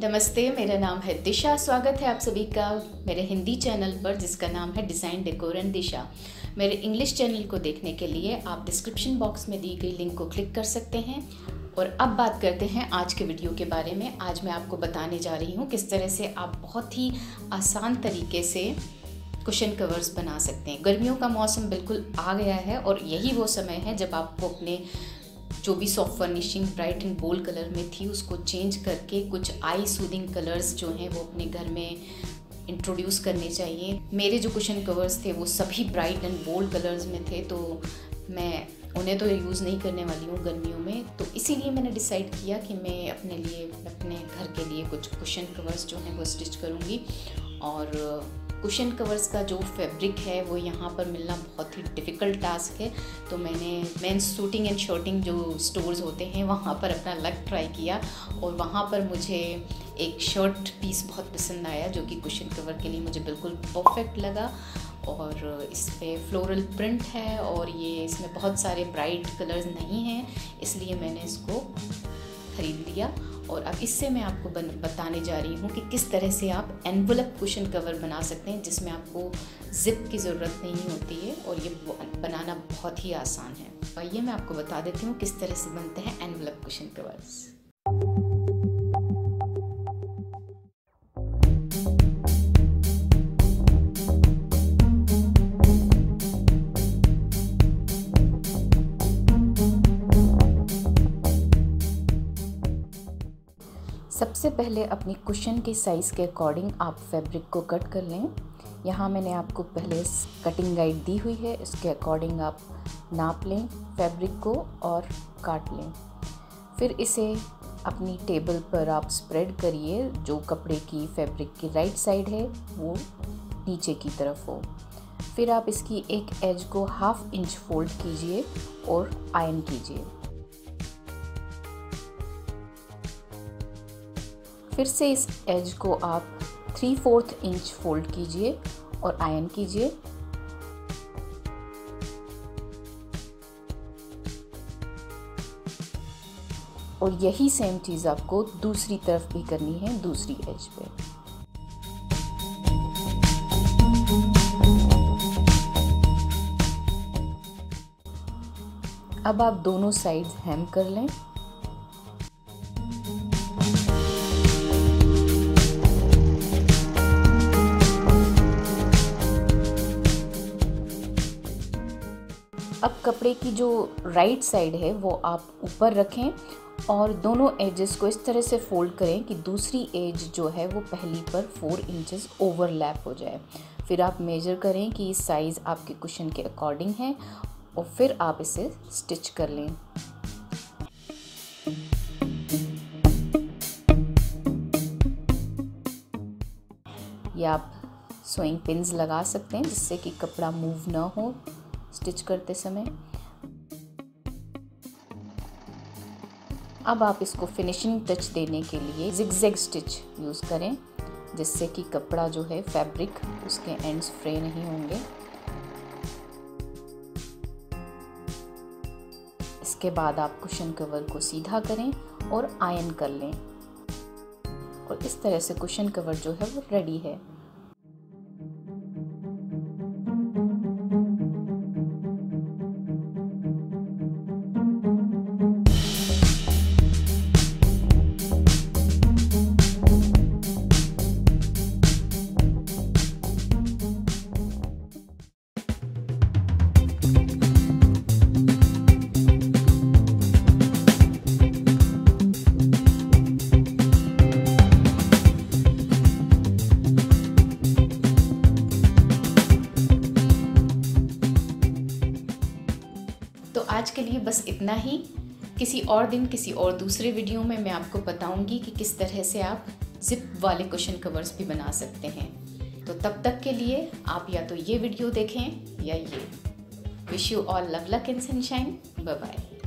नमस्ते, मेरा नाम है दिशा। स्वागत है आप सभी का मेरे हिंदी चैनल पर, जिसका नाम है डिज़ाइन डेकोर एंड दिशा मेरे इंग्लिश चैनल को देखने के लिए आप डिस्क्रिप्शन बॉक्स में दी गई लिंक को क्लिक कर सकते हैं। और अब बात करते हैं आज के वीडियो के बारे में। आज मैं आपको बताने जा रही हूँ किस तरह से आप बहुत ही आसान तरीके से कुशन कवर्स बना सकते हैं। गर्मियों का मौसम बिल्कुल आ गया है और यही वो समय है जब आपको अपने जो भी soft furnishing bright and bold colour में थी, उसको चेंज करके कुछ आई सूदिंग कलर्स जो हैं, वो अपने घर में इंट्रोड्यूस करने चाहिए। मेरे जो कुशन कवर्स थे, वो सभी ब्राइट एंड बोल्ड कलर्स में थे तो मैं उन्हें तो यूज़ नहीं करने वाली हूँ गर्मियों में। तो इसीलिए मैंने डिसाइड किया कि मैं अपने लिए, अपने घर के लिए कुछ कुशन कवर्स जो हैं, वो स्टिच करूँगी। और कुशन कवर्स का जो फैब्रिक है, वो यहाँ पर मिलना बहुत ही डिफ़िकल्ट टास्क है। तो मैंने मेंस सूटिंग एंड शर्टिंग जो स्टोर्स होते हैं, वहाँ पर अपना लक ट्राई किया और वहाँ पर मुझे एक शर्ट पीस बहुत पसंद आया, जो कि कुशन कवर के लिए मुझे बिल्कुल परफेक्ट लगा। और इस पर फ्लोरल प्रिंट है और ये इसमें बहुत सारे ब्राइट कलर्स नहीं हैं, इसलिए मैंने इसको ख़रीद लिया। और अब इससे मैं आपको बताने जा रही हूँ कि किस तरह से आप एनवलप कुशन कवर बना सकते हैं, जिसमें आपको ज़िप की ज़रूरत नहीं होती है और ये बनाना बहुत ही आसान है। और ये मैं आपको बता देती हूँ किस तरह से बनते हैं एनवलप कुशन कवर्स सबसे पहले अपनी कुशन के साइज़ के अकॉर्डिंग आप फैब्रिक को कट कर लें। यहाँ मैंने आपको पहले कटिंग गाइड दी हुई है, इसके अकॉर्डिंग आप नाप लें फैब्रिक को और काट लें। फिर इसे अपनी टेबल पर आप स्प्रेड करिए, जो कपड़े की फैब्रिक की राइट साइड है, वो नीचे की तरफ़ हो। फिर आप इसकी एक एज को हाफ़ इंच फोल्ड कीजिए और आयन कीजिए। फिर से इस एज को आप थ्री फोर्थ इंच फोल्ड कीजिए और आयन कीजिए। और यही सेम चीज़ आपको दूसरी तरफ़ भी करनी है, दूसरी एज पे। अब आप दोनों साइड्स हेम कर लें। कपड़े की जो राइट साइड है, वो आप ऊपर रखें और दोनों एजेस को इस तरह से फोल्ड करें कि दूसरी एज जो है, वो पहली पर फोर इंचेस ओवरलैप हो जाए। फिर आप मेजर करें कि साइज़ आपके कुशन के अकॉर्डिंग है और फिर आप इसे स्टिच कर लें। या आप स्विंग पिन्स लगा सकते हैं जिससे कि कपड़ा मूव ना हो। स्टिच करते समय। अब आप इसको फिनिशिंग टच देने के लिए जिगजैग स्टिच यूज़ करें, जिससे कि कपड़ा जो है फैब्रिक उसके एंड्स फ्रे नहीं होंगे। इसके बाद आप कुशन कवर को सीधा करें और आयन कर लें। और इस तरह से कुशन कवर जो है वो रेडी है। आज के लिए बस इतना ही। किसी और दिन, किसी और दूसरे वीडियो में मैं आपको बताऊँगी कि किस तरह से आप जिप वाले क्वेश्चन कवर्स भी बना सकते हैं। तो तब तक के लिए आप या तो ये वीडियो देखें या ये। Wish you all love luck and sunshine bye bye